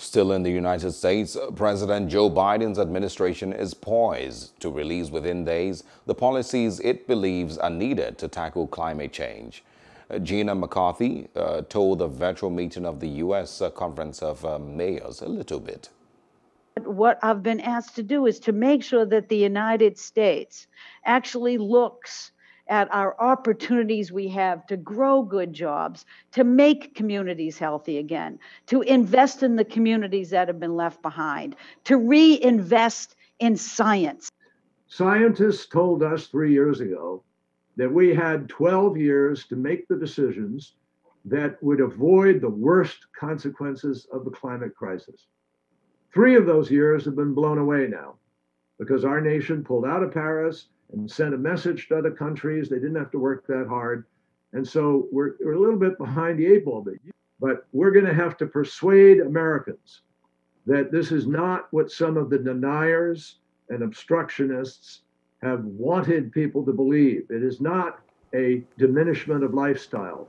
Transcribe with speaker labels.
Speaker 1: Still in the United States, President Joe Biden's administration is poised to release within days the policies it believes are needed to tackle climate change. Gina McCarthy uh, told the virtual meeting of the U.S. Uh, Conference of uh, Mayors a little bit.
Speaker 2: What I've been asked to do is to make sure that the United States actually looks at our opportunities we have to grow good jobs, to make communities healthy again, to invest in the communities that have been left behind, to reinvest in science.
Speaker 3: Scientists told us three years ago that we had 12 years to make the decisions that would avoid the worst consequences of the climate crisis. Three of those years have been blown away now because our nation pulled out of Paris and sent a message to other countries. They didn't have to work that hard. And so we're, we're a little bit behind the eight ball, but we're going to have to persuade Americans that this is not what some of the deniers and obstructionists have wanted people to believe. It is not a diminishment of lifestyle.